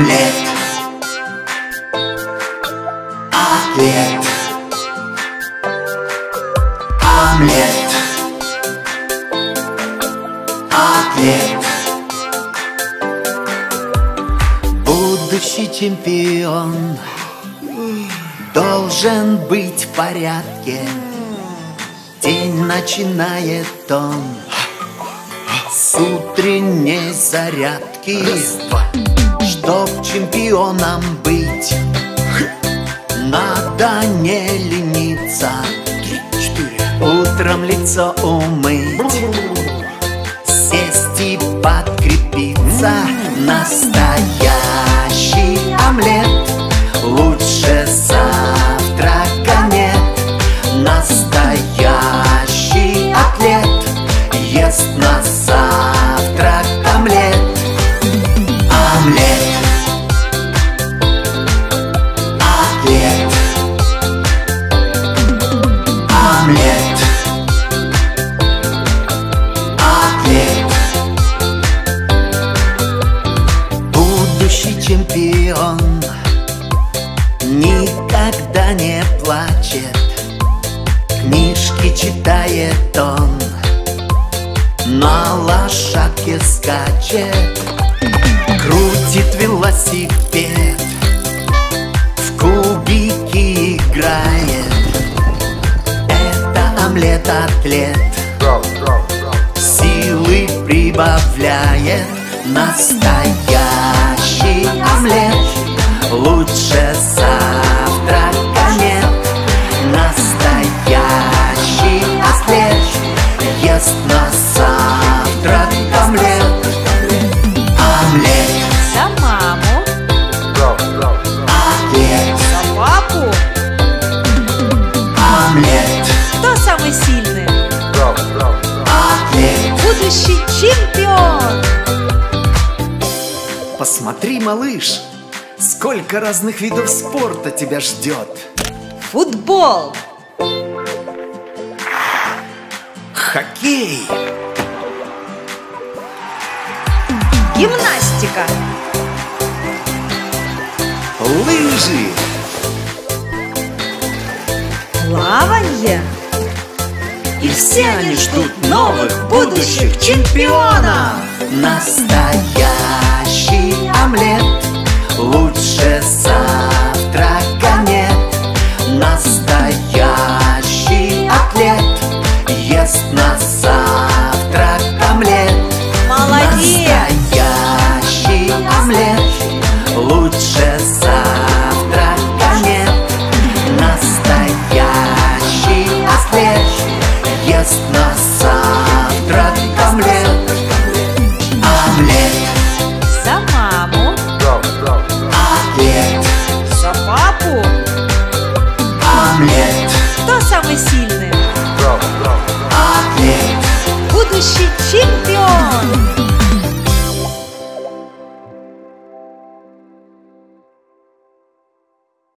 Омлет Атлет. Омлет Атлет. Будущий чемпион Должен быть в порядке. День начинает он С утренней зарядки Чтоб чемпионом быть. Надо не лениться. Утром лицо умыть. Сесть и подкрепиться. Настоящий чемпион Никогда не плачет. Книжки читает он На лошадке скачет. Крутит велосипед В кубики играет. Это омлет-атлет Силы прибавляет Настоящий омлет Лучше завтрака нет Настоящий атлет. Ест на завтрак омлет. Омлет, За маму, атлет, за папу. омлет, Кто самый сильный? атлет Будущий чемпион. Посмотри, малыш, сколько разных видов спорта тебя ждет. Футбол, Хоккей, гимнастика, лыжи, плаванье. и все они ждут новых будущих чемпионов. Настоящий омлет Лучше завтрака нет Настоящий атлет Ест на завтрак омлет. Молодец! Настоящий омлет. Лучше завтрака нет Настоящий атлет